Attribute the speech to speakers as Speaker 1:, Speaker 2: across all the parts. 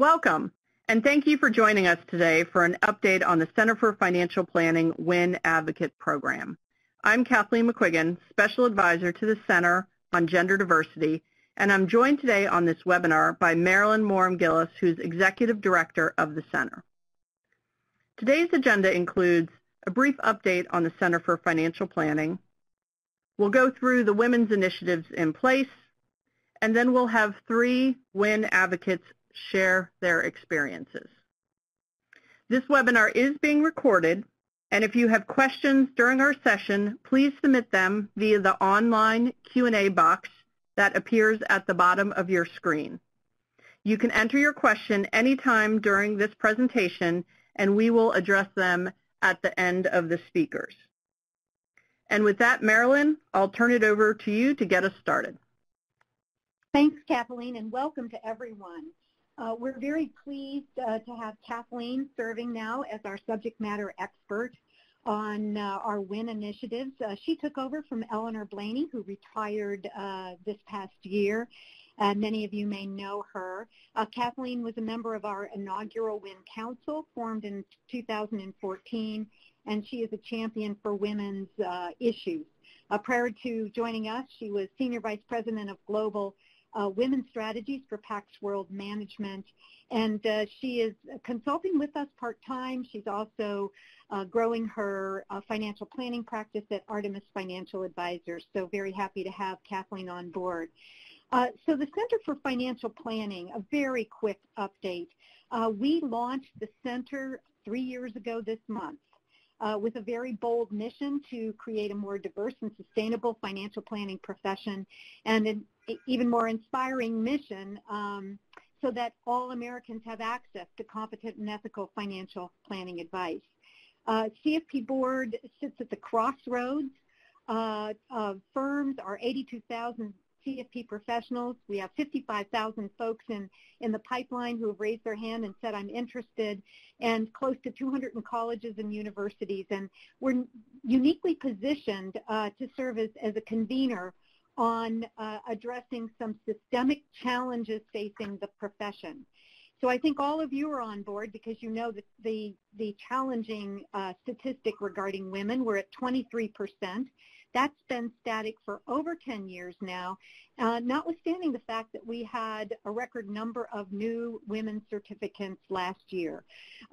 Speaker 1: Welcome, and thank you for joining us today for an update on the Center for Financial Planning WIN Advocate Program. I'm Kathleen McQuiggan, Special Advisor to the Center on Gender Diversity, and I'm joined today on this webinar by Marilyn Mohrman-Gillis, who's Executive Director of the Center. Today's agenda includes a brief update on the Center for Financial Planning. We'll go through the women's initiatives in place, and then we'll have three WIN advocates share their experiences. This webinar is being recorded, and if you have questions during our session, please submit them via the online Q&A box that appears at the bottom of your screen. You can enter your question anytime during this presentation, and we will address them at the end of the speakers. And with that, Marilyn, I'll turn it over to you to get us started.
Speaker 2: Thanks, Kathleen, and welcome to everyone. Uh, we're very pleased uh, to have Kathleen serving now as our subject matter expert on uh, our WIN initiatives. Uh, she took over from Eleanor Blayney, who retired uh, this past year. many of you may know her. Uh, Kathleen was a member of our inaugural WIN Council, formed in 2014, and she is a champion for women's issues. prior to joining us, she was Senior Vice President of Global uh, Women's Strategies for Pax World Management. And uh, she is consulting with us part-time. She's also uh, growing her uh, financial planning practice at Artemis Financial Advisors. So very happy to have Kathleen on board. Uh, so the Center for Financial Planning, a very quick update. Uh, we launched the center three years ago this month. Uh, with a very bold mission to create a more diverse and sustainable financial planning profession and an even more inspiring mission um, so that all Americans have access to competent and ethical financial planning advice. Uh, CFP board sits at the crossroads uh, of firms, our 82,000 CFP professionals. We have 55,000 folks in, in the pipeline who have raised their hand and said, I'm interested, and close to 200 in colleges and universities. And we're uniquely positioned uh, to serve as, as a convener on uh, addressing some systemic challenges facing the profession. So I think all of you are on board because you know that the, the challenging uh, statistic regarding women, we're at 23%. That's been static for over 10 years now, uh, notwithstanding the fact that we had a record number of new women's certificates last year.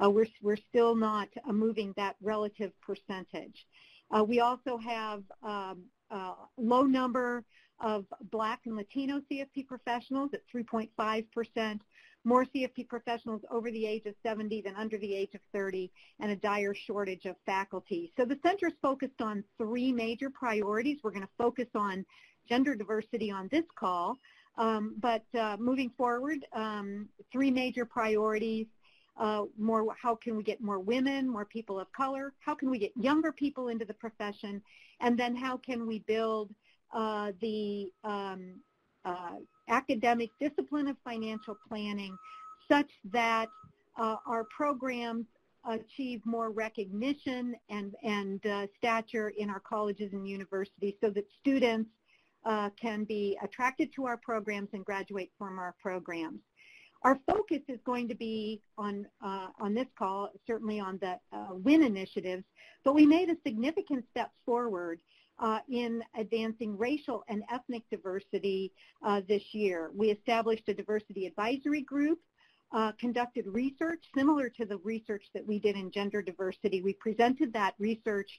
Speaker 2: Uh, we're, we're still not uh, moving that relative percentage. Uh, we also have um, uh, low number of black and Latino CFP professionals at 3.5%, more CFP professionals over the age of 70 than under the age of 30, and a dire shortage of faculty. So the center is focused on three major priorities. We're going to focus on gender diversity on this call, um, but uh, moving forward, um, three major priorities. Uh, more, how can we get more women, more people of color? How can we get younger people into the profession? And then how can we build uh, the um, uh, academic discipline of financial planning such that uh, our programs achieve more recognition and, and uh, stature in our colleges and universities so that students uh, can be attracted to our programs and graduate from our programs. Our focus is going to be on, uh, on this call, certainly on the uh, WIN initiatives, but we made a significant step forward uh, in advancing racial and ethnic diversity uh, this year. We established a diversity advisory group, uh, conducted research similar to the research that we did in gender diversity. We presented that research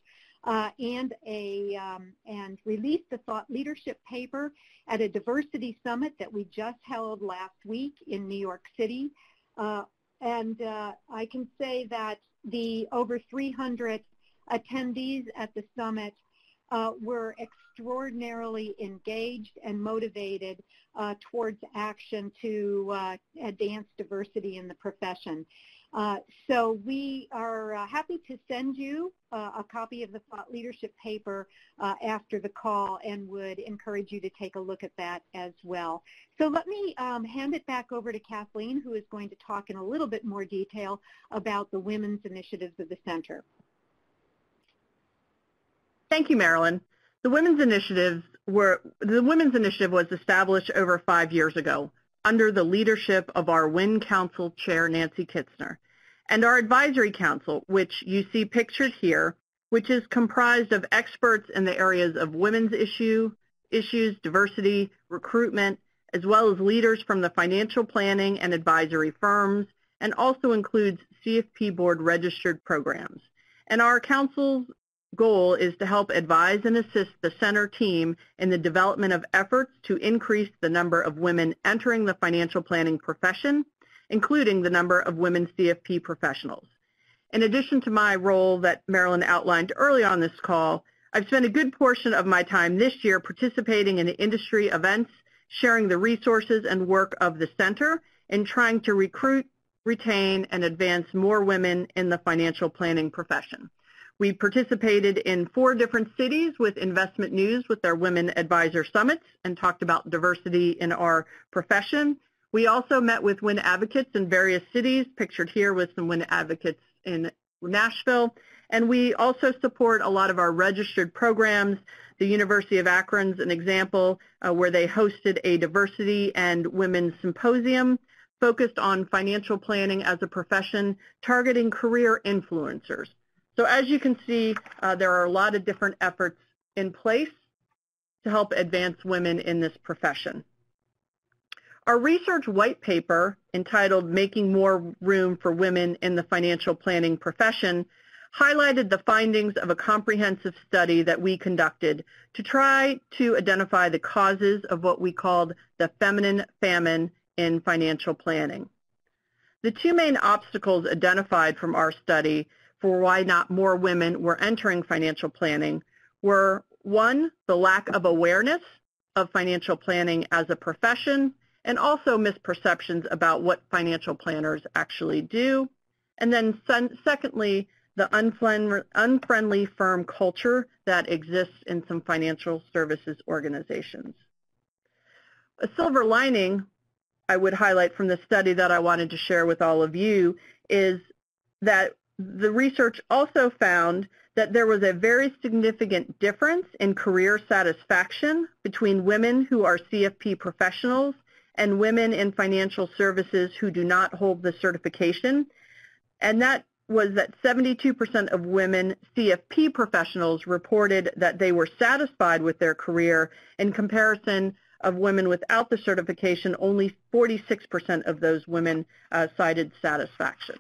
Speaker 2: uh, and a um, and released a thought leadership paper at a diversity summit that we just held last week in New York City. Uh, and uh, I can say that the over 300 attendees at the summit uh, were extraordinarily engaged and motivated uh, towards action to uh, advance diversity in the profession. Uh, so we are uh, happy to send you uh, a copy of the thought leadership paper after the call and would encourage you to take a look at that as well. So let me um, hand it back over to Kathleen who is going to talk in a little bit more detail about the women's initiatives of the center.
Speaker 1: Thank you, Marilyn. The Women's Initiatives were the Women's Initiative was established over five years ago. Under the leadership of our WIN Council Chair, Nancy Kitzner, and our Advisory Council, which you see pictured here, which is comprised of experts in the areas of women's issue, issues, diversity, recruitment, as well as leaders from the financial planning and advisory firms, and also includes CFP board registered programs. And our council's goal is to help advise and assist the center team in the development of efforts to increase the number of women entering the financial planning profession, including the number of women CFP professionals. In addition to my role that Marilyn outlined early on this call, I've spent a good portion of my time this year participating in industry events, sharing the resources and work of the center, and trying to recruit, retain, and advance more women in the financial planning profession. We participated in four different cities with Investment News with their Women Advisor Summits and talked about diversity in our profession. We also met with WIN advocates in various cities, pictured here with some WIN advocates in Nashville. And we also support a lot of our registered programs. The University of Akron's an example uh, where they hosted a diversity and women's symposium focused on financial planning as a profession, targeting career influencers. So as you can see, uh, there are a lot of different efforts in place to help advance women in this profession. Our research white paper entitled Making More Room for Women in the Financial Planning Profession highlighted the findings of a comprehensive study that we conducted to try to identify the causes of what we called the feminine famine in financial planning. The two main obstacles identified from our study for why not more women were entering financial planning were, one, the lack of awareness of financial planning as a profession, and also misperceptions about what financial planners actually do. And then secondly, the unfriendly firm culture that exists in some financial services organizations. A silver lining I would highlight from the study that I wanted to share with all of you is that the research also found that there was a very significant difference in career satisfaction between women who are CFP professionals and women in financial services who do not hold the certification. And that was that 72% of women CFP professionals reported that they were satisfied with their career in comparison of women without the certification, only 46% of those women uh, cited satisfaction.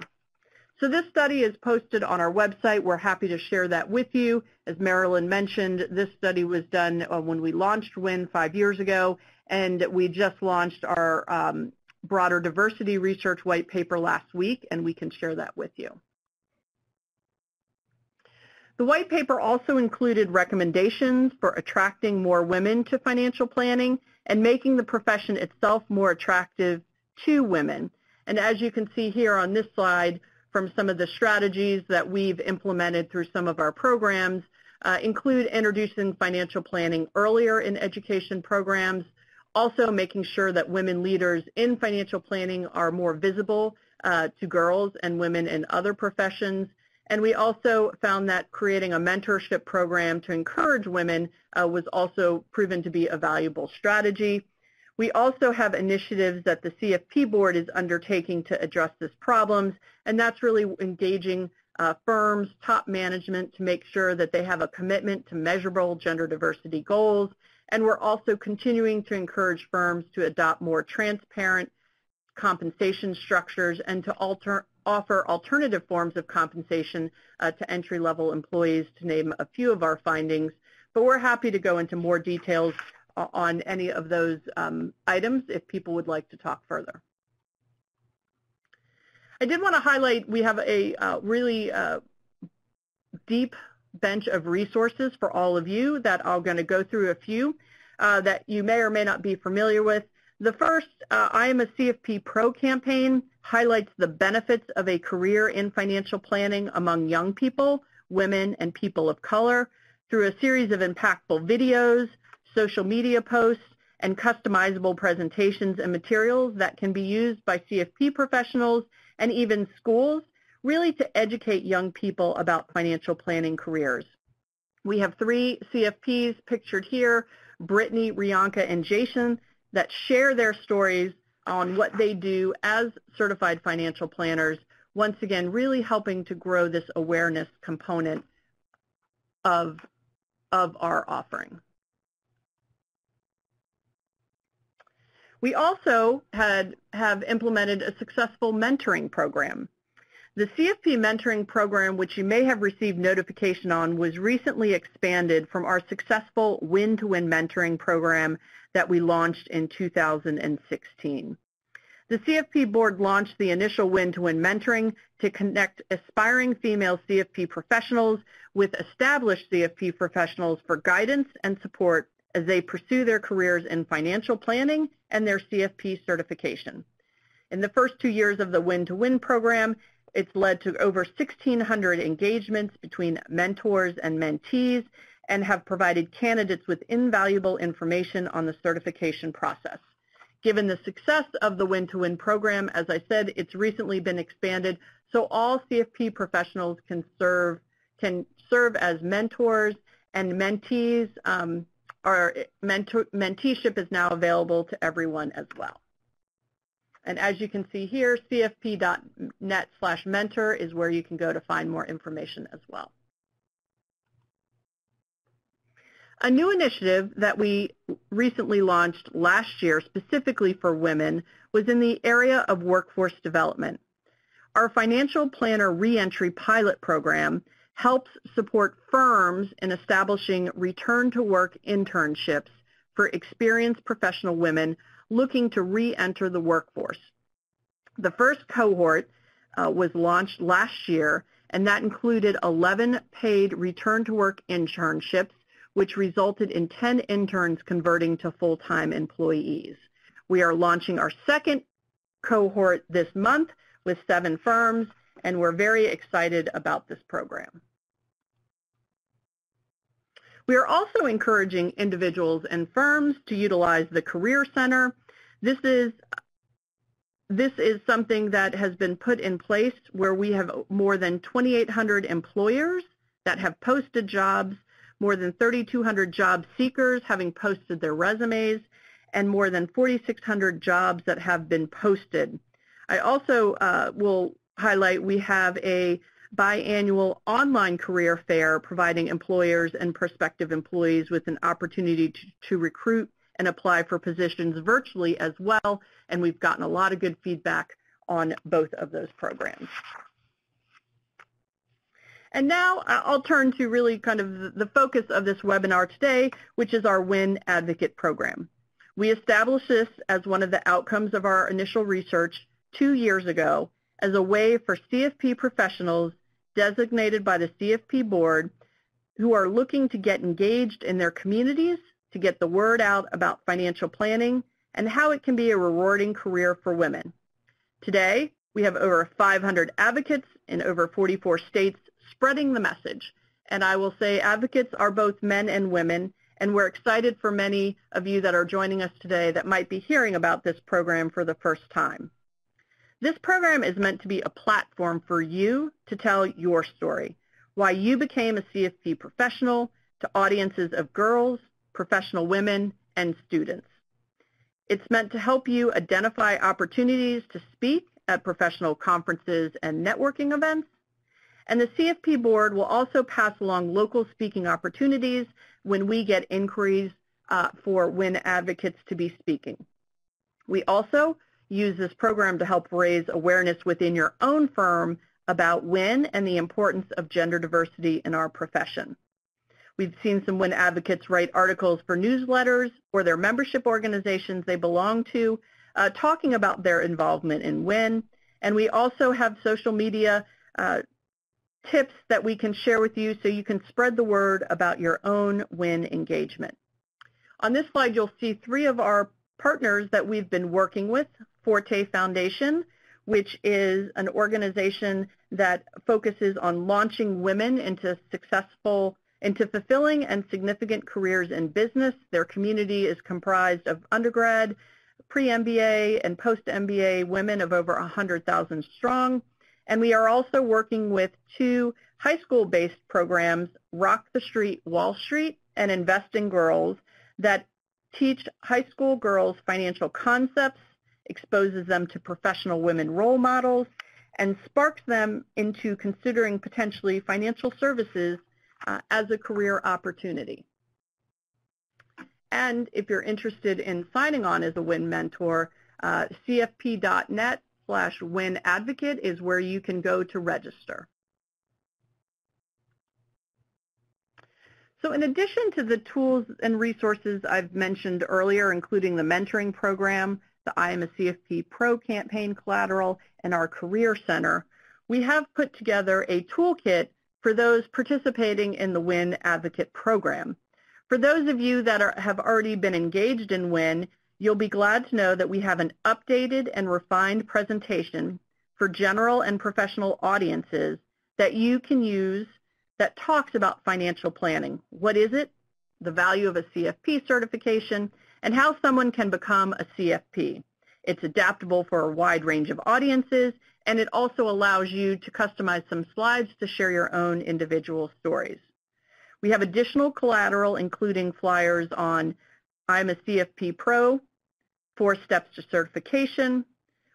Speaker 1: So this study is posted on our website. We're happy to share that with you. As Marilyn mentioned, this study was done uh, when we launched WIN five years ago, and we just launched our um, broader diversity research white paper last week, and we can share that with you. The white paper also included recommendations for attracting more women to financial planning and making the profession itself more attractive to women. And as you can see here on this slide, from some of the strategies that we've implemented through some of our programs uh, include introducing financial planning earlier in education programs, also making sure that women leaders in financial planning are more visible uh, to girls and women in other professions. And we also found that creating a mentorship program to encourage women uh, was also proven to be a valuable strategy. We also have initiatives that the CFP board is undertaking to address this problems, and that's really engaging uh, firms, top management to make sure that they have a commitment to measurable gender diversity goals. And we're also continuing to encourage firms to adopt more transparent compensation structures and to alter, offer alternative forms of compensation uh, to entry-level employees, to name a few of our findings. But we're happy to go into more details on any of those um, items if people would like to talk further. I did want to highlight we have a uh, really uh, deep bench of resources for all of you that I'm going to go through a few uh, that you may or may not be familiar with. The first, uh, I am a CFP Pro campaign, highlights the benefits of a career in financial planning among young people, women, and people of color through a series of impactful videos, social media posts, and customizable presentations and materials that can be used by CFP professionals and even schools, really to educate young people about financial planning careers. We have three CFPs pictured here, Brittany, Rianka, and Jason, that share their stories on what they do as certified financial planners, once again, really helping to grow this awareness component of, of our offering. We also had, have implemented a successful mentoring program. The CFP mentoring program, which you may have received notification on, was recently expanded from our successful Win-to-Win mentoring program that we launched in 2016. The CFP board launched the initial Win-to-Win mentoring to connect aspiring female CFP professionals with established CFP professionals for guidance and support as they pursue their careers in financial planning and their CFP certification. In the first two years of the Win-to-Win program, it's led to over 1,600 engagements between mentors and mentees and have provided candidates with invaluable information on the certification process. Given the success of the Win-to-Win program, as I said, it's recently been expanded so all CFP professionals can serve can serve as mentors and mentees. Um, our mentor, menteeship is now available to everyone as well. And as you can see here, cfp.net slash mentor is where you can go to find more information as well. A new initiative that we recently launched last year specifically for women was in the area of workforce development. Our financial planner reentry pilot program helps support firms in establishing return to work internships for experienced professional women looking to re-enter the workforce. The first cohort uh, was launched last year, and that included 11 paid return-to-work internships, which resulted in 10 interns converting to full-time employees. We are launching our second cohort this month with seven firms, and we're very excited about this program. We are also encouraging individuals and firms to utilize the Career Center. This is this is something that has been put in place where we have more than 2,800 employers that have posted jobs, more than 3,200 job seekers having posted their resumes, and more than 4,600 jobs that have been posted. I also uh, will highlight we have a biannual online career fair providing employers and prospective employees with an opportunity to, to recruit and apply for positions virtually as well, and we've gotten a lot of good feedback on both of those programs. And now I'll turn to really kind of the focus of this webinar today, which is our WIN Advocate program. We established this as one of the outcomes of our initial research two years ago as a way for CFP professionals designated by the CFP board who are looking to get engaged in their communities to get the word out about financial planning and how it can be a rewarding career for women. Today, we have over 500 advocates in over 44 states spreading the message. And I will say advocates are both men and women, and we're excited for many of you that are joining us today that might be hearing about this program for the first time. This program is meant to be a platform for you to tell your story, why you became a CFP professional to audiences of girls, professional women, and students. It's meant to help you identify opportunities to speak at professional conferences and networking events. And the CFP board will also pass along local speaking opportunities when we get inquiries uh, for WIN advocates to be speaking. We also use this program to help raise awareness within your own firm about WIN and the importance of gender diversity in our profession. We've seen some WIN advocates write articles for newsletters or their membership organizations they belong to, uh, talking about their involvement in WIN. And we also have social media uh, tips that we can share with you so you can spread the word about your own WIN engagement. On this slide, you'll see three of our partners that we've been working with Forte Foundation, which is an organization that focuses on launching women into successful, into fulfilling and significant careers in business. Their community is comprised of undergrad, pre-MBA, and post-MBA women of over 100,000 strong. And we are also working with two high school-based programs, Rock the Street Wall Street and Invest in Girls, that teach high school girls financial concepts, exposes them to professional women role models, and sparks them into considering potentially financial services uh, as a career opportunity. And if you're interested in signing on as a WIN mentor, uh, cfp.net slash WIN advocate is where you can go to register. So in addition to the tools and resources I've mentioned earlier, including the mentoring program, the I am a CFP Pro campaign collateral, and our Career Center, we have put together a toolkit for those participating in the WIN Advocate program. For those of you that are, have already been engaged in WIN, you'll be glad to know that we have an updated and refined presentation for general and professional audiences that you can use that talks about financial planning. What is it? The value of a CFP certification and how someone can become a CFP. It's adaptable for a wide range of audiences and it also allows you to customize some slides to share your own individual stories. We have additional collateral including flyers on I'm a CFP Pro, four steps to certification.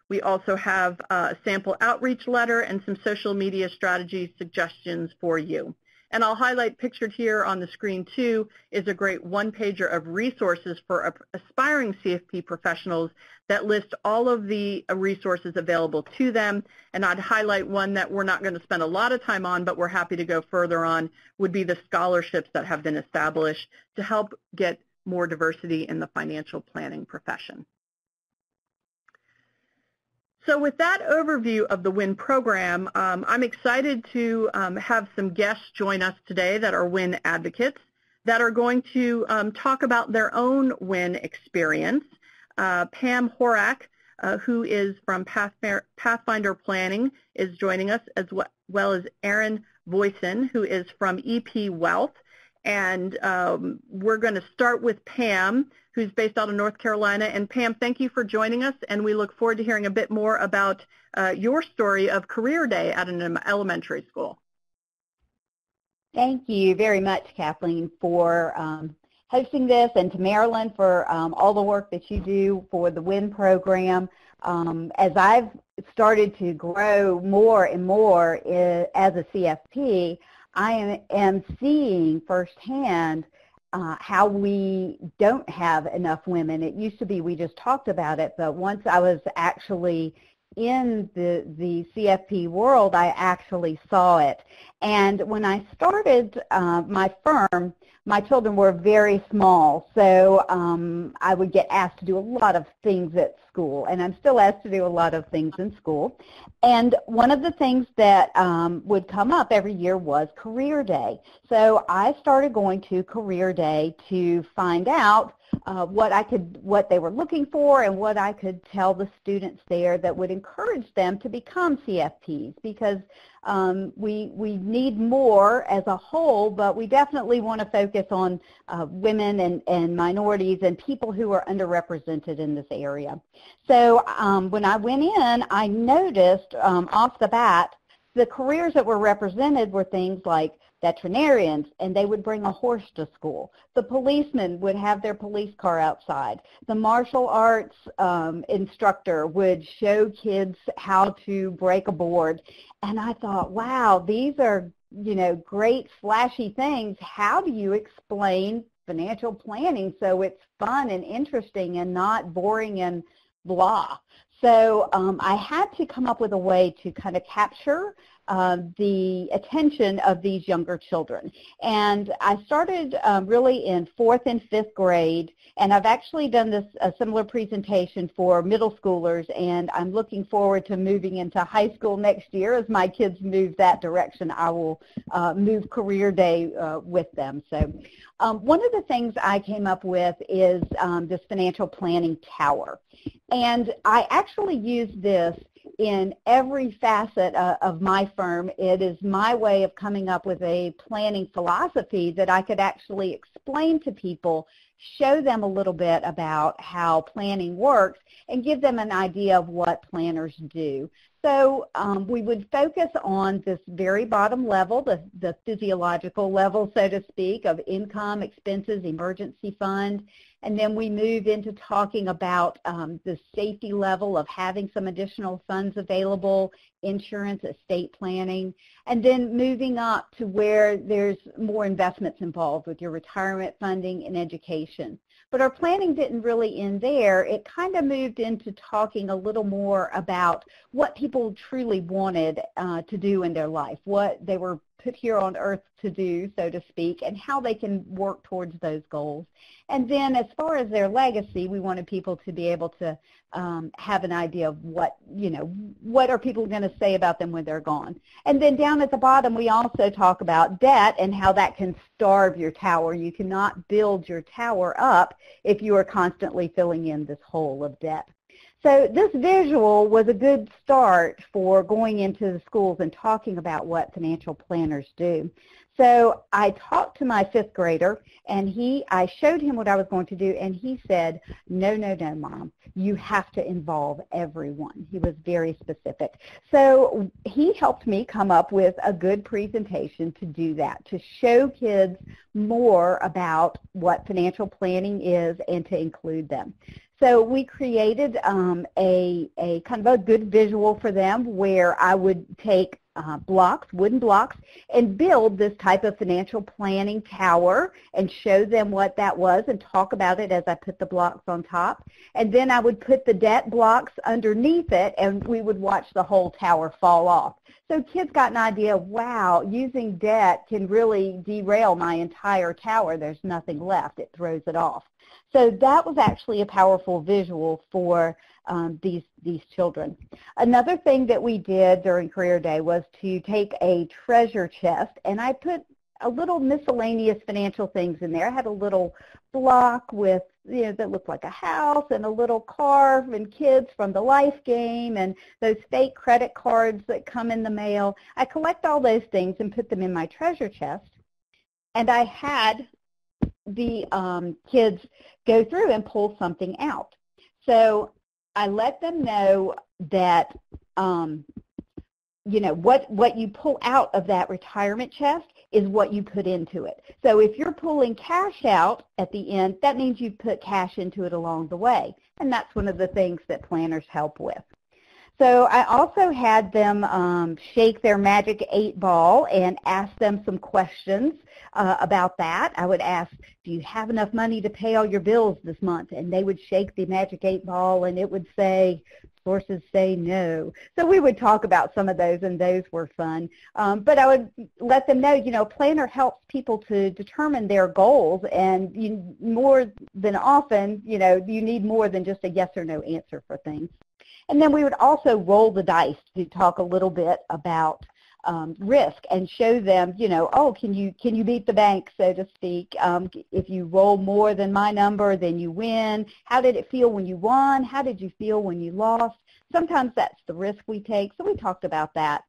Speaker 1: We also have uh, a sample outreach letter and some social media strategy suggestions for you. And I'll highlight pictured here on the screen too is a great one-pager of resources for aspiring CFP professionals that list all of the uh, resources available to them. And I'd highlight one that we're not going to spend a lot of time on, but we're happy to go further on, would be the scholarships that have been established to help get more diversity in the financial planning profession. So with that overview of the WIN program, um, I'm excited to um, have some guests join us today that are WIN advocates that are going to um, talk about their own WIN experience. Uh, Pam Horack, uh, who is from Pathfinder Planning, is joining us, as well as Erin Boisson, who is from EP Wealth. And um, we're going to start with Pam, who's based out of North Carolina. And Pam, thank you for joining us, and we look forward to hearing a bit more about uh, your story of Career Day at an elementary school.
Speaker 3: Thank you very much, Kathleen, for um, hosting this, and to Marilyn for um, all the work that you do for the WIN program. Um, as I've started to grow more and more uh, as a CFP, I am, am seeing firsthand uh, how we don't have enough women. It used to be we just talked about it, but once I was actually in the, the CFP world, I actually saw it. And when I started uh, my firm, my children were very small, so um, I would get asked to do a lot of things at school, and I'm still asked to do a lot of things in school. And one of the things that um, would come up every year was Career Day. So I started going to Career Day to find out uh, what I could, what they were looking for, and what I could tell the students there that would encourage them to become CFPs because um, we we need more as a whole, but we definitely want to focus on uh, women and, and minorities and people who are underrepresented in this area. So um, when I went in, I noticed um, off the bat the careers that were represented were things like veterinarians, and they would bring a horse to school. The policemen would have their police car outside. The martial arts um, instructor would show kids how to break a board. And I thought, wow, these are, you know, great flashy things. How do you explain financial planning so it's fun and interesting and not boring and blah? So um, I had to come up with a way to kind of capture uh, the attention of these younger children. And I started um, really in fourth and fifth grade, and I've actually done this a similar presentation for middle schoolers, and I'm looking forward to moving into high school next year. As my kids move that direction, I will uh, move Career Day uh, with them. So um, one of the things I came up with is um, this financial planning tower. And I actually use this in every facet uh, of my firm. It is my way of coming up with a planning philosophy that I could actually explain to people, show them a little bit about how planning works, and give them an idea of what planners do. So um, we would focus on this very bottom level, the, the physiological level, so to speak, of income, expenses, emergency fund, and then we move into talking about um, the safety level of having some additional funds available, insurance, estate planning, and then moving up to where there's more investments involved with your retirement funding and education. But our planning didn't really end there. It kind of moved into talking a little more about what people truly wanted uh, to do in their life, what they were put here on earth to do, so to speak, and how they can work towards those goals. And then as far as their legacy, we wanted people to be able to um, have an idea of what, you know, what are people going to say about them when they're gone. And then down at the bottom, we also talk about debt and how that can starve your tower. You cannot build your tower up if you are constantly filling in this hole of debt. So this visual was a good start for going into the schools and talking about what financial planners do. So I talked to my fifth grader and he, I showed him what I was going to do and he said, no, no, no, mom, you have to involve everyone. He was very specific. So he helped me come up with a good presentation to do that, to show kids more about what financial planning is and to include them. So we created um, a, a kind of a good visual for them where I would take uh, blocks, wooden blocks, and build this type of financial planning tower and show them what that was and talk about it as I put the blocks on top. And then I would put the debt blocks underneath it and we would watch the whole tower fall off. So kids got an idea, wow, using debt can really derail my entire tower. There's nothing left. It throws it off. So that was actually a powerful visual for um, these, these children. Another thing that we did during Career Day was to take a treasure chest and I put a little miscellaneous financial things in there. I had a little block with, you know, that looked like a house and a little car and kids from the life game and those fake credit cards that come in the mail. I collect all those things and put them in my treasure chest. And I had the um, kids go through and pull something out. So I let them know that, um, you know, what, what you pull out of that retirement chest is what you put into it. So if you're pulling cash out at the end, that means you put cash into it along the way. And that's one of the things that planners help with. So I also had them um, shake their magic eight ball and ask them some questions uh, about that. I would ask, do you have enough money to pay all your bills this month? And they would shake the magic eight ball and it would say, sources say no. So we would talk about some of those and those were fun. Um, but I would let them know, you know, planner helps people to determine their goals and you, more than often, you know, you need more than just a yes or no answer for things. And then we would also roll the dice to talk a little bit about um, risk and show them, you know, oh, can you can you beat the bank, so to speak? Um, if you roll more than my number, then you win. How did it feel when you won? How did you feel when you lost? Sometimes that's the risk we take. So we talked about that.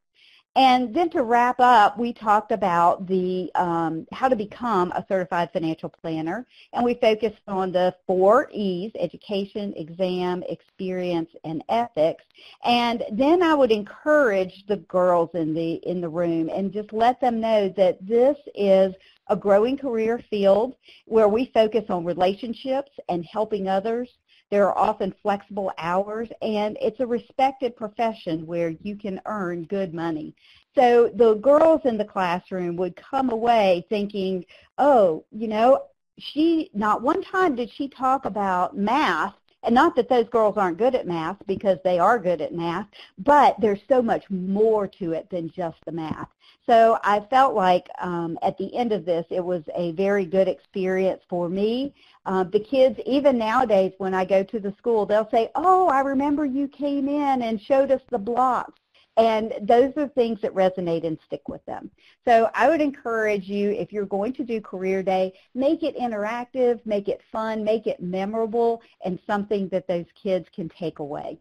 Speaker 3: And then to wrap up, we talked about the um, how to become a certified financial planner, and we focused on the four E's, education, exam, experience, and ethics. And then I would encourage the girls in the, in the room and just let them know that this is a growing career field where we focus on relationships and helping others there are often flexible hours, and it's a respected profession where you can earn good money. So the girls in the classroom would come away thinking, oh, you know, she, not one time did she talk about math and not that those girls aren't good at math because they are good at math, but there's so much more to it than just the math. So I felt like um, at the end of this, it was a very good experience for me. Uh, the kids, even nowadays when I go to the school, they'll say, oh, I remember you came in and showed us the blocks. And those are things that resonate and stick with them. So I would encourage you, if you're going to do Career Day, make it interactive, make it fun, make it memorable, and something that those kids can take away.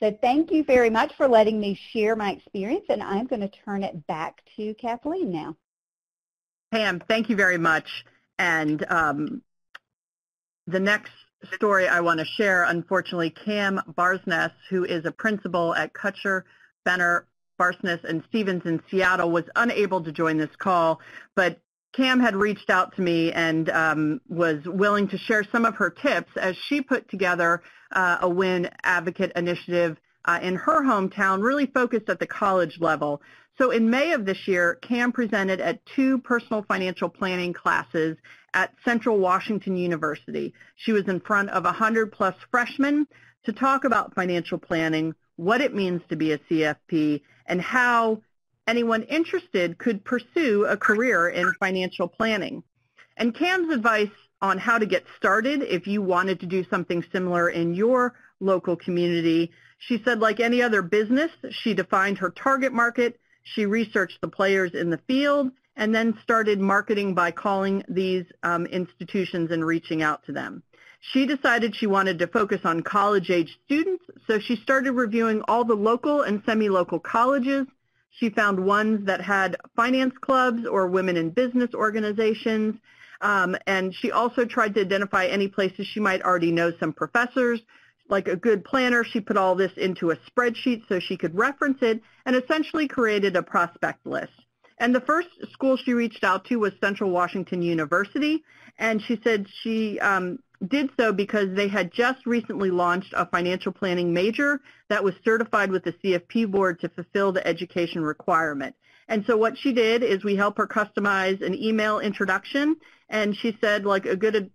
Speaker 3: So thank you very much for letting me share my experience, and I'm going to turn it back to Kathleen now.
Speaker 1: Pam, thank you very much. And um, the next story I want to share, unfortunately, Cam Barsness, who is a principal at Kutscher, Benner, Barsness, and Stevens in Seattle, was unable to join this call, but Cam had reached out to me and um, was willing to share some of her tips as she put together uh, a WIN advocate initiative uh, in her hometown, really focused at the college level. So in May of this year, Cam presented at two personal financial planning classes at Central Washington University. She was in front of 100 plus freshmen to talk about financial planning, what it means to be a CFP, and how anyone interested could pursue a career in financial planning. And Cam's advice on how to get started if you wanted to do something similar in your local community, she said like any other business, she defined her target market, she researched the players in the field, and then started marketing by calling these um, institutions and reaching out to them. She decided she wanted to focus on college-age students, so she started reviewing all the local and semi-local colleges she found ones that had finance clubs or women in business organizations. Um, and she also tried to identify any places she might already know some professors. Like a good planner, she put all this into a spreadsheet so she could reference it and essentially created a prospect list. And the first school she reached out to was Central Washington University, and she said she um, did so because they had just recently launched a financial planning major that was certified with the CFP board to fulfill the education requirement. And so what she did is we help her customize an email introduction, and she said like a good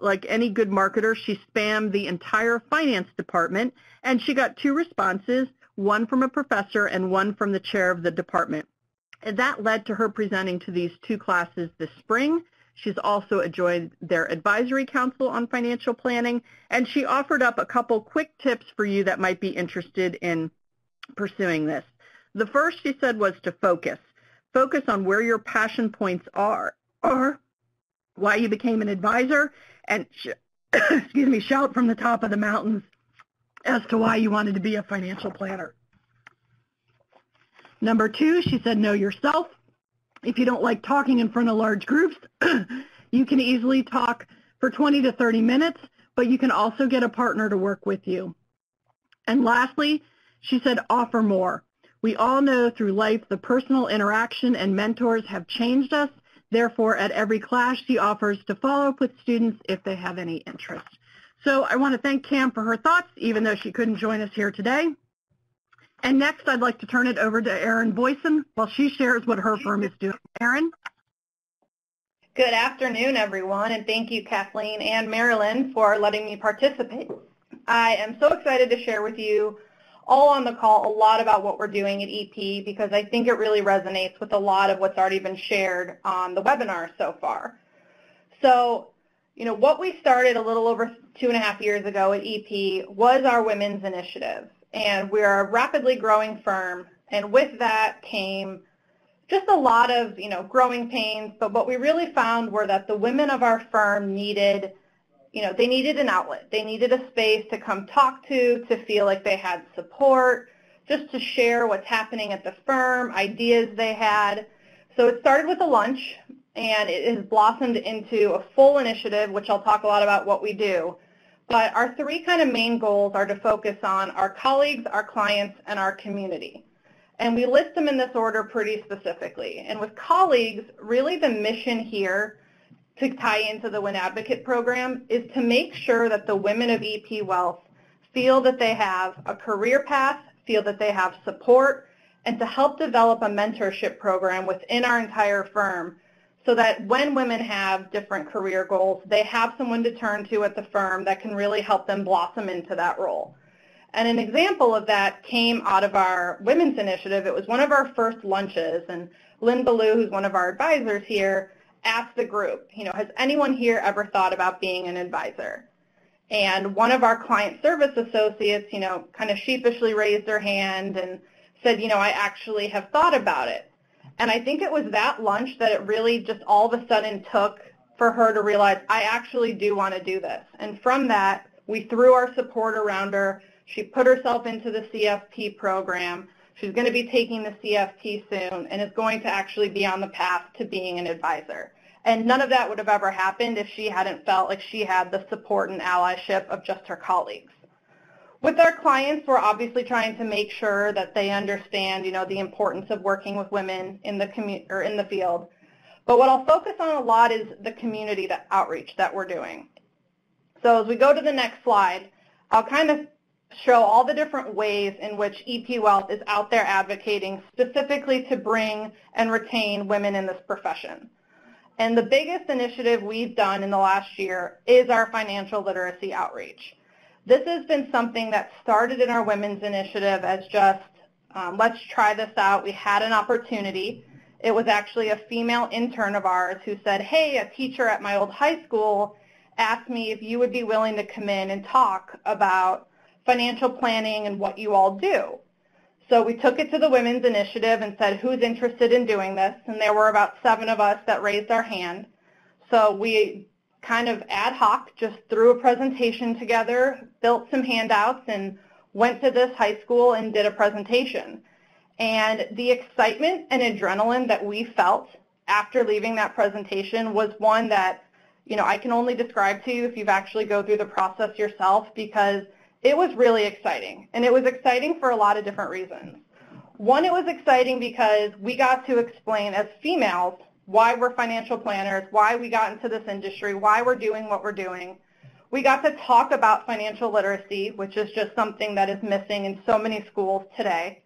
Speaker 1: like any good marketer, she spammed the entire finance department, and she got two responses, one from a professor and one from the chair of the department. And that led to her presenting to these two classes this spring. She's also joined their advisory council on financial planning, and she offered up a couple quick tips for you that might be interested in pursuing this. The first, she said, was to focus. Focus on where your passion points are, or why you became an advisor, and excuse me, shout from the top of the mountains as to why you wanted to be a financial planner. Number two, she said, know yourself. If you don't like talking in front of large groups, you can easily talk for 20 to 30 minutes, but you can also get a partner to work with you. And lastly, she said offer more. We all know through life the personal interaction and mentors have changed us. Therefore, at every class, she offers to follow up with students if they have any interest. So I want to thank Cam for her thoughts, even though she couldn't join us here today. And next, I'd like to turn it over to Erin Boisson while she shares what her firm is doing. Erin?
Speaker 4: Good afternoon, everyone, and thank you, Kathleen and Marilyn, for letting me participate. I am so excited to share with you all on the call a lot about what we're doing at EP because I think it really resonates with a lot of what's already been shared on the webinar so far. So, you know, what we started a little over two and a half years ago at EP was our Women's Initiative and we're a rapidly growing firm. And with that came just a lot of, you know, growing pains. But what we really found were that the women of our firm needed, you know, they needed an outlet. They needed a space to come talk to, to feel like they had support, just to share what's happening at the firm, ideas they had. So it started with a lunch, and it has blossomed into a full initiative, which I'll talk a lot about what we do. But our three kind of main goals are to focus on our colleagues, our clients, and our community. And we list them in this order pretty specifically. And with colleagues, really the mission here to tie into the WIN Advocate program is to make sure that the women of EP Wealth feel that they have a career path, feel that they have support, and to help develop a mentorship program within our entire firm so that when women have different career goals, they have someone to turn to at the firm that can really help them blossom into that role. And an example of that came out of our women's initiative. It was one of our first lunches, and Lynn Ballou, who's one of our advisors here, asked the group, you know, has anyone here ever thought about being an advisor? And one of our client service associates, you know, kind of sheepishly raised their hand and said, you know, I actually have thought about it. And I think it was that lunch that it really just all of a sudden took for her to realize, I actually do want to do this. And from that, we threw our support around her. She put herself into the CFP program. She's going to be taking the CFP soon and is going to actually be on the path to being an advisor. And none of that would have ever happened if she hadn't felt like she had the support and allyship of just her colleagues. With our clients, we're obviously trying to make sure that they understand, you know, the importance of working with women in the commu- or in the field. But what I'll focus on a lot is the community that outreach that we're doing. So as we go to the next slide, I'll kind of show all the different ways in which EP Wealth is out there advocating specifically to bring and retain women in this profession. And the biggest initiative we've done in the last year is our financial literacy outreach. This has been something that started in our women's initiative as just, um, let's try this out. We had an opportunity. It was actually a female intern of ours who said, hey, a teacher at my old high school asked me if you would be willing to come in and talk about financial planning and what you all do. So we took it to the Women's Initiative and said, who's interested in doing this? And there were about seven of us that raised our hand. So we kind of ad hoc just threw a presentation together, built some handouts, and went to this high school and did a presentation. And the excitement and adrenaline that we felt after leaving that presentation was one that, you know, I can only describe to you if you've actually go through the process yourself because it was really exciting. And it was exciting for a lot of different reasons. One, it was exciting because we got to explain as females why we're financial planners, why we got into this industry, why we're doing what we're doing. We got to talk about financial literacy, which is just something that is missing in so many schools today.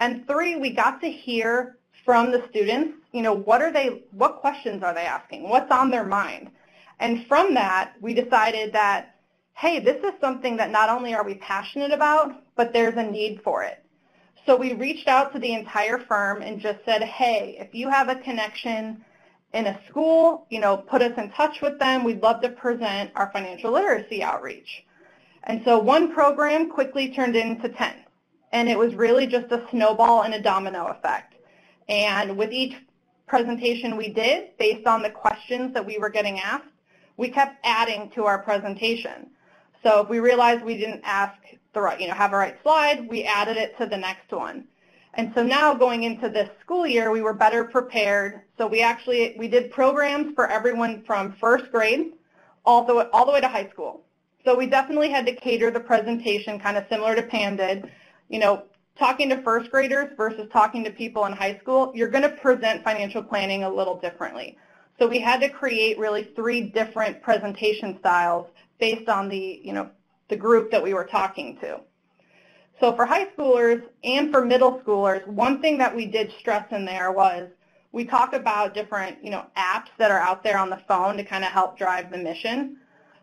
Speaker 4: And three, we got to hear from the students, you know, what are they, what questions are they asking? What's on their mind? And from that, we decided that hey, this is something that not only are we passionate about, but there's a need for it. So we reached out to the entire firm and just said, hey, if you have a connection in a school, you know, put us in touch with them. We'd love to present our financial literacy outreach. And so one program quickly turned into 10. And it was really just a snowball and a domino effect. And with each presentation we did, based on the questions that we were getting asked, we kept adding to our presentation. So if we realized we didn't ask the right, you know, have a right slide, we added it to the next one. And so now going into this school year, we were better prepared. So we actually, we did programs for everyone from first grade all the, all the way to high school. So we definitely had to cater the presentation kind of similar to Pam did. You know, talking to first graders versus talking to people in high school, you're going to present financial planning a little differently. So we had to create really three different presentation styles based on the, you know, the group that we were talking to. So for high schoolers and for middle schoolers, one thing that we did stress in there was we talk about different, you know, apps that are out there on the phone to kind of help drive the mission.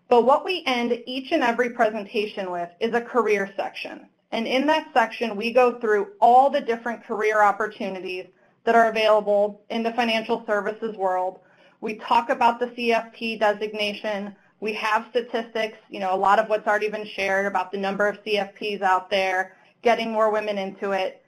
Speaker 4: But what we end each and every presentation with is a career section. And in that section, we go through all the different career opportunities that are available in the financial services world. We talk about the CFP designation. We have statistics, you know, a lot of what's already been shared about the number of CFPs out there, getting more women into it.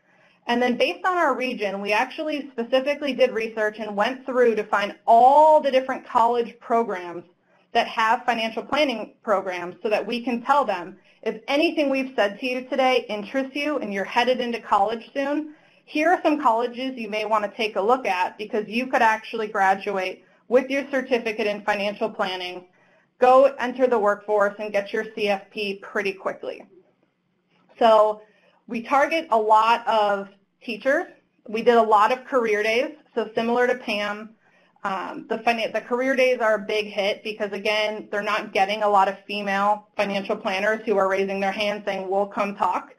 Speaker 4: And then based on our region, we actually specifically did research and went through to find all the different college programs that have financial planning programs so that we can tell them if anything we've said to you today interests you and you're headed into college soon, here are some colleges you may want to take a look at because you could actually graduate with your certificate in financial planning go enter the workforce and get your CFP pretty quickly. So we target a lot of teachers. We did a lot of career days, so similar to Pam, um, the, the career days are a big hit because, again, they're not getting a lot of female financial planners who are raising their hands saying, we'll come talk.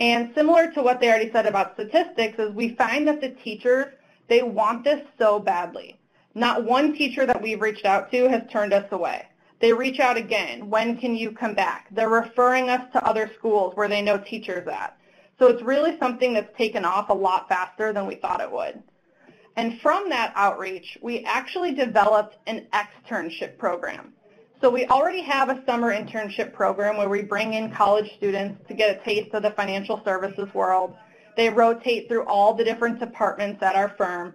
Speaker 4: And similar to what they already said about statistics is we find that the teachers, they want this so badly. Not one teacher that we've reached out to has turned us away. They reach out again. When can you come back? They're referring us to other schools where they know teachers at. So it's really something that's taken off a lot faster than we thought it would. And from that outreach, we actually developed an externship program. So we already have a summer internship program where we bring in college students to get a taste of the financial services world. They rotate through all the different departments at our firm.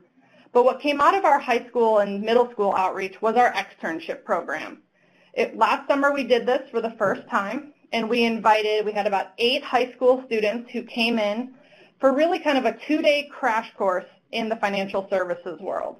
Speaker 4: But what came out of our high school and middle school outreach was our externship program. It, last summer we did this for the first time, and we invited, we had about eight high school students who came in for really kind of a two-day crash course in the financial services world.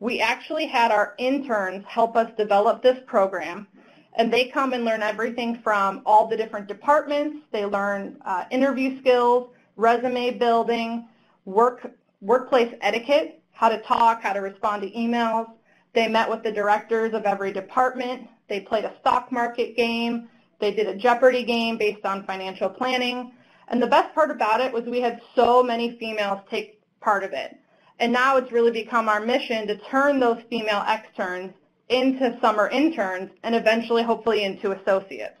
Speaker 4: We actually had our interns help us develop this program, and they come and learn everything from all the different departments. They learn uh, interview skills, resume building, work, workplace etiquette, how to talk, how to respond to emails. They met with the directors of every department. They played a stock market game. They did a Jeopardy game based on financial planning. And the best part about it was we had so many females take part of it. And now it's really become our mission to turn those female externs into summer interns and eventually hopefully into associates.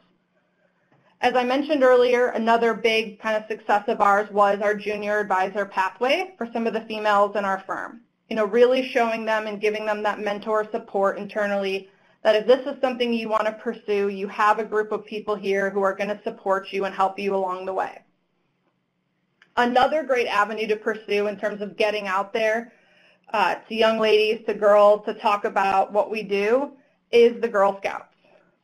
Speaker 4: As I mentioned earlier, another big kind of success of ours was our junior advisor pathway for some of the females in our firm. You know, really showing them and giving them that mentor support internally that if this is something you want to pursue, you have a group of people here who are going to support you and help you along the way. Another great avenue to pursue in terms of getting out there uh, to young ladies, to girls, to talk about what we do is the Girl Scouts.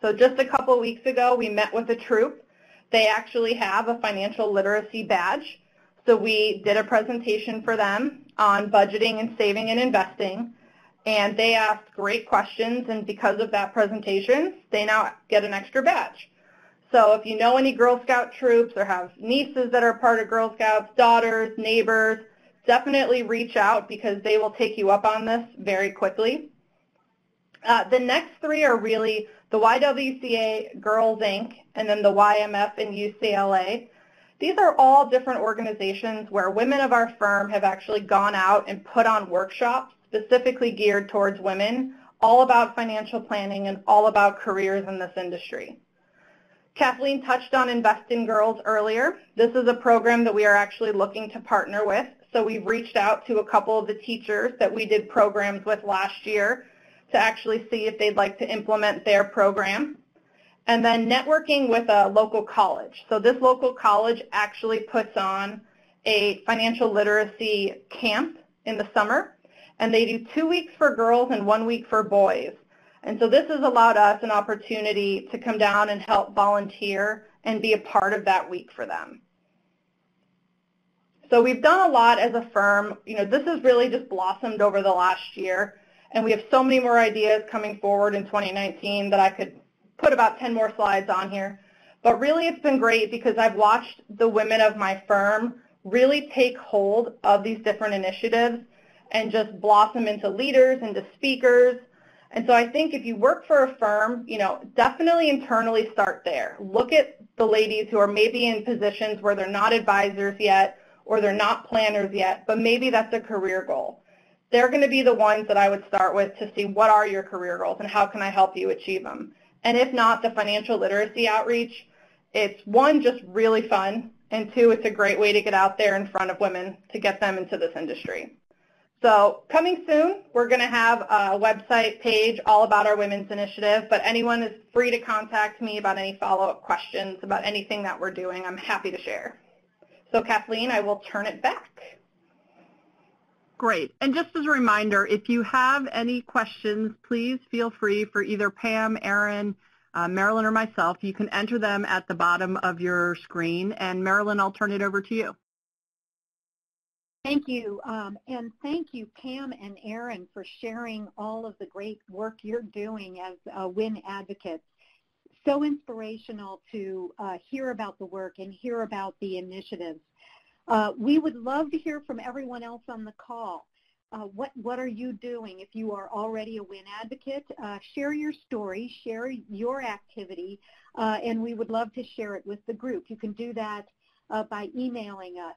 Speaker 4: So just a couple weeks ago, we met with a troop. They actually have a financial literacy badge. So we did a presentation for them on budgeting and saving and investing and they asked great questions, and because of that presentation, they now get an extra badge. So if you know any Girl Scout troops or have nieces that are part of Girl Scouts, daughters, neighbors, definitely reach out because they will take you up on this very quickly. Uh, the next three are really the YWCA Girls Inc. and then the YMF and UCLA. These are all different organizations where women of our firm have actually gone out and put on workshops specifically geared towards women, all about financial planning and all about careers in this industry. Kathleen touched on Invest in Girls earlier. This is a program that we are actually looking to partner with. So we've reached out to a couple of the teachers that we did programs with last year to actually see if they'd like to implement their program. And then networking with a local college. So this local college actually puts on a financial literacy camp in the summer and they do two weeks for girls and one week for boys. And so this has allowed us an opportunity to come down and help volunteer and be a part of that week for them. So we've done a lot as a firm. You know, this has really just blossomed over the last year, and we have so many more ideas coming forward in 2019 that I could put about 10 more slides on here. But really it's been great because I've watched the women of my firm really take hold of these different initiatives and just blossom into leaders, into speakers. And so I think if you work for a firm, you know, definitely internally start there. Look at the ladies who are maybe in positions where they're not advisors yet or they're not planners yet, but maybe that's a career goal. They're going to be the ones that I would start with to see what are your career goals and how can I help you achieve them. And if not, the financial literacy outreach, it's one, just really fun, and two, it's a great way to get out there in front of women to get them into this industry. So coming soon, we're going to have a website page all about our Women's Initiative, but anyone is free to contact me about any follow-up questions about anything that we're doing. I'm happy to share. So Kathleen, I will turn it back.
Speaker 1: Great. And just as a reminder, if you have any questions, please feel free for either Pam, Erin, uh, Marilyn, or myself. You can enter them at the bottom of your screen. And Marilyn, I'll turn it over to you.
Speaker 2: Thank you. Um, and thank you, Pam and Erin, for sharing all of the great work you're doing as WIN advocates. So inspirational to uh, hear about the work and hear about the initiatives. Uh, we would love to hear from everyone else on the call. Uh, what, what are you doing? If you are already a WIN advocate, uh, share your story, share your activity, uh, and we would love to share it with the group. You can do that by emailing us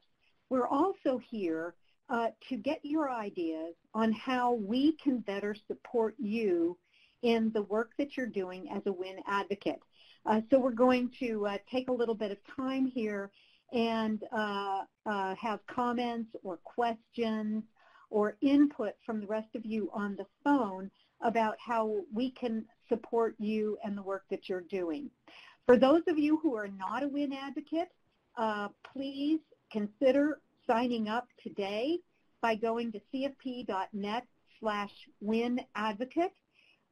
Speaker 2: we're also here uh, to get your ideas on how we can better support you in the work that you're doing as a WIN advocate. Uh, so we're going to uh, take a little bit of time here and uh, uh, have comments or questions or input from the rest of you on the phone about how we can support you and the work that you're doing. For those of you who are not a WIN advocate, uh, please consider signing up today by going to cfp.net slash win advocate.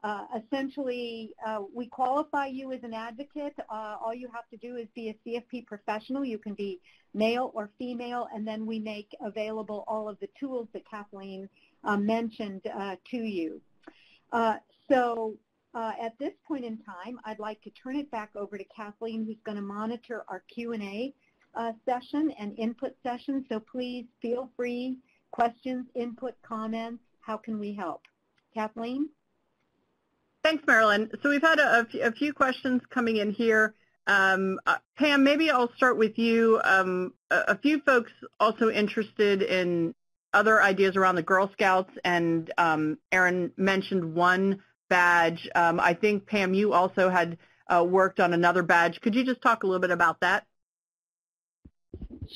Speaker 2: Uh, essentially, uh, we qualify you as an advocate. Uh, all you have to do is be a CFP professional. You can be male or female, and then we make available all of the tools that Kathleen uh, mentioned uh, to you. Uh, so at this point in time, I'd like to turn it back over to Kathleen, who's going to monitor our Q&A uh, session and input session, so please feel free questions, input, comments? How can we help? Kathleen?
Speaker 1: Thanks, Marilyn. So we've had a, a few questions coming in here. Um, uh, Pam, maybe I'll start with you. Um, a, a, few folks also interested in other ideas around the Girl Scouts, and um, Erin mentioned one badge. Um, I think, Pam, you also had uh, worked on another badge. Could you just talk a little bit about that?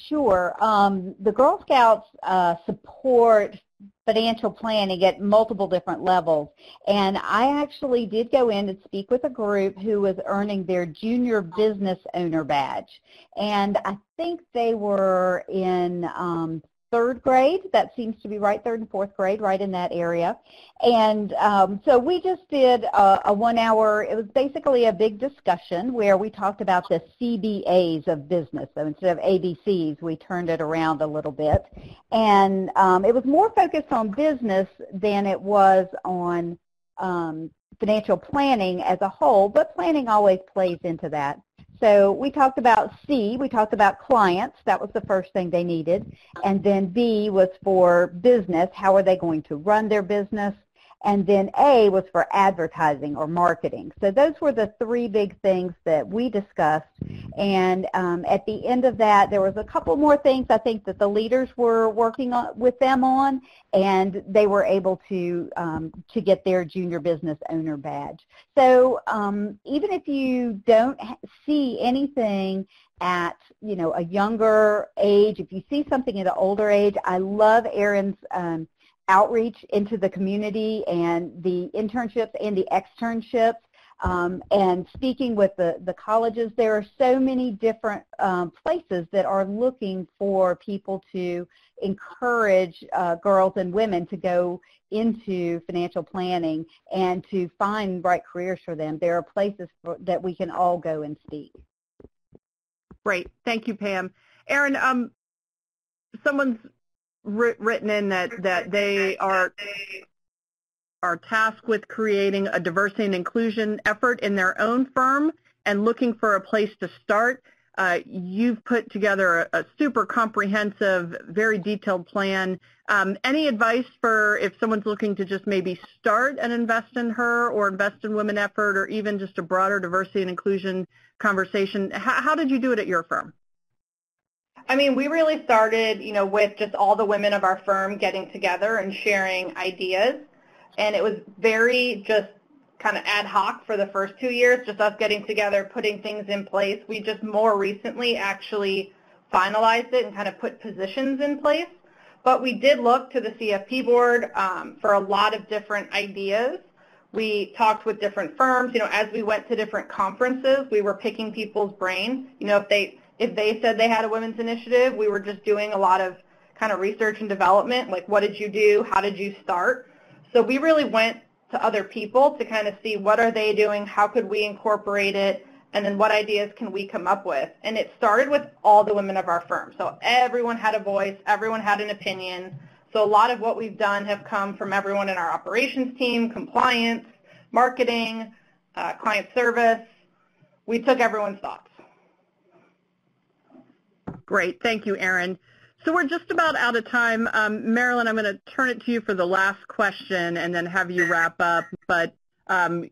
Speaker 3: Sure. Um, the Girl Scouts uh, support financial planning at multiple different levels. And I actually did go in and speak with a group who was earning their junior business owner badge. And I think they were in um, third grade. That seems to be right, third and fourth grade, right in that area. And um, so we just did a, a one hour, it was basically a big discussion where we talked about the CBAs of business. So instead of ABCs, we turned it around a little bit. And um, it was more focused on business than it was on um, financial planning as a whole, but planning always plays into that. So we talked about C, we talked about clients, that was the first thing they needed. And then B was for business, how are they going to run their business? And then A was for advertising or marketing. So those were the three big things that we discussed. And um, at the end of that, there was a couple more things I think that the leaders were working on, with them on, and they were able to um, to get their junior business owner badge. So um, even if you don't see anything at you know a younger age, if you see something at an older age, I love Erin's outreach into the community and the internships and the externships um, and speaking with the, the colleges, there are so many different um, places that are looking for people to encourage uh, girls and women to go into financial planning and to find bright careers for them. There are places for, that we can all go and speak.
Speaker 1: Great. Thank you, Pam. Erin, um, someone's written in that, that they are are tasked with creating a diversity and inclusion effort in their own firm and looking for a place to start. Uh, you've put together a, a, super comprehensive, very detailed plan. Um, any advice for if someone's looking to just maybe start and invest in her or invest in women effort or even just a broader diversity and inclusion conversation? How, how did you do it at your firm?
Speaker 4: I mean, we really started, you know, with just all the women of our firm getting together and sharing ideas. And it was very just kind of ad hoc for the first two years, just us getting together, putting things in place. We just more recently actually finalized it and kind of put positions in place. But we did look to the CFP board um, for a lot of different ideas. We talked with different firms. You know, as we went to different conferences, we were picking people's brain. You know, if they if they said they had a women's initiative, we were just doing a lot of kind of research and development, like what did you do, how did you start. So we really went to other people to kind of see what are they doing, how could we incorporate it, and then what ideas can we come up with. And it started with all the women of our firm. So everyone had a voice, everyone had an opinion. So a lot of what we've done have come from everyone in our operations team, compliance, marketing, uh, client service. We took everyone's thoughts.
Speaker 1: Great. Thank you, Erin. So we're just about out of time. Um, Marilyn, I'm going to turn it to you for the last question and then have you wrap up. But um,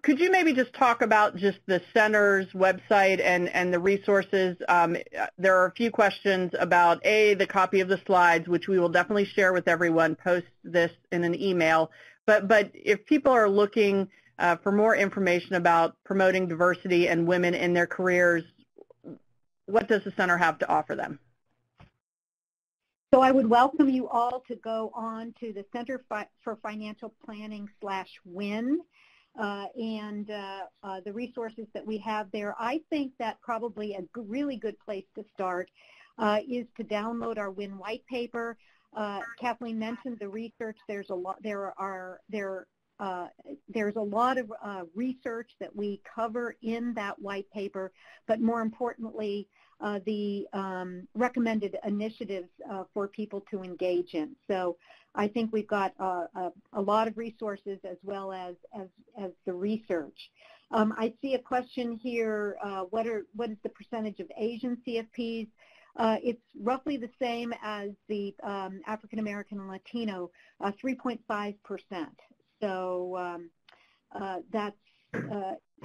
Speaker 1: could you maybe just talk about just the center's website and, and the resources? Um, there are a few questions about, A, the copy of the slides, which we will definitely share with everyone, post this in an email. But, but if people are looking uh, for more information about promoting diversity and women in their careers, what does the center have to offer them?
Speaker 2: So I would welcome you all to go on to the Center for Financial Planning slash WIN uh, and uh, uh, the resources that we have there. I think that probably a really good place to start uh, is to download our WIN white paper. Uh, Kathleen mentioned the research. There's a lot. There are there uh, there's a lot of uh, research that we cover in that white paper, but more importantly, uh, the um, recommended initiatives uh, for people to engage in. So I think we've got uh, a, a, lot of resources as well as, as, as the research. Um, I see a question here, uh, what, are, what is the percentage of Asian CFPs? uh, it's roughly the same as the um, African American and Latino, 3.5%. Uh, so um, that's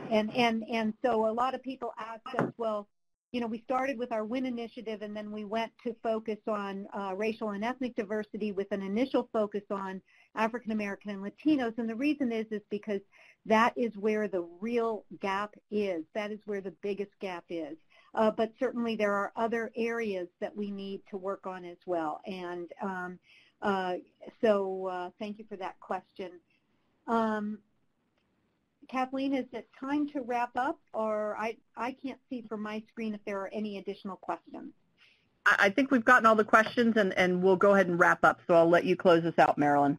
Speaker 2: and and and so a lot of people ask us, well, you know, we started with our WIN initiative and then we went to focus on uh, racial and ethnic diversity with an initial focus on African American and Latinos. And the reason is is because that is where the real gap is. That is where the biggest gap is. Uh, but certainly there are other areas that we need to work on as well. And um, uh, so uh, thank you for that question. Um, Kathleen, is it time to wrap up, or I, I can't see from my screen if there are any additional questions.
Speaker 1: I think we've gotten all the questions, and, and we'll go ahead and wrap up, so I'll let you close us out, Marilyn.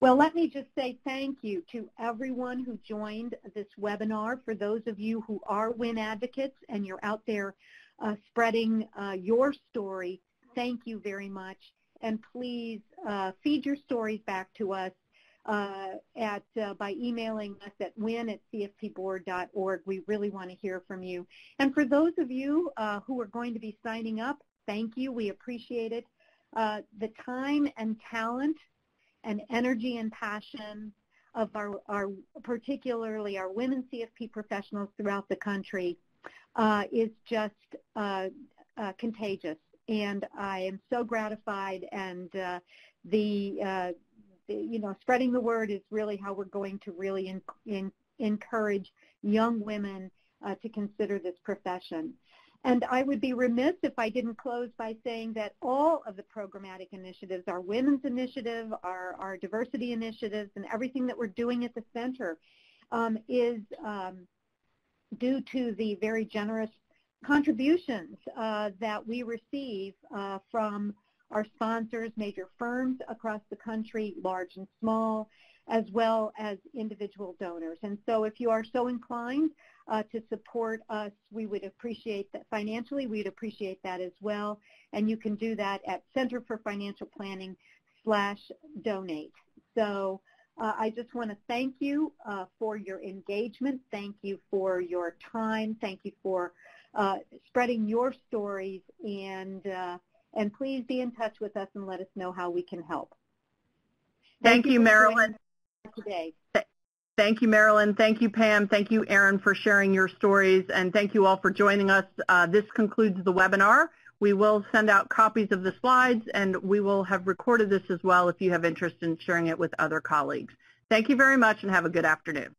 Speaker 2: Well, let me just say thank you to everyone who joined this webinar. For those of you who are WIN advocates and you're out there uh, spreading uh, your story, thank you very much. And please uh, feed your stories back to us uh, at uh, by emailing us at win at cfpboard.org. We really want to hear from you. And for those of you uh, who are going to be signing up, thank you. We appreciate it. Uh, the time and talent and energy and passion of our, our particularly our women CFP professionals throughout the country uh, is just uh, contagious. And I am so gratified and the you know, spreading the word is really how we're going to really in, in, encourage young women uh, to consider this profession. And I would be remiss if I didn't close by saying that all of the programmatic initiatives, our women's initiative, our, our diversity initiatives, and everything that we're doing at the center um, is um, due to the very generous contributions uh, that we receive uh, from our sponsors, major firms across the country, large and small, as well as individual donors. And so if you are so inclined uh, to support us, we would appreciate that financially. We'd appreciate that as well. And you can do that at Center for Financial Planning slash donate. So uh, I just want to thank you uh, for your engagement. Thank you for your time. Thank you for uh, spreading your stories and uh, and please be in touch with us and let us know how we can help.
Speaker 1: Thank, Thank you, Marilyn.
Speaker 2: Today.
Speaker 1: Thank you, Marilyn. Thank you, Pam. Thank you, Erin, for sharing your stories. And thank you all for joining us. Uh, this concludes the webinar. We will send out copies of the slides, and we will have recorded this as well if you have interest in sharing it with other colleagues. Thank you very much, and have a good afternoon.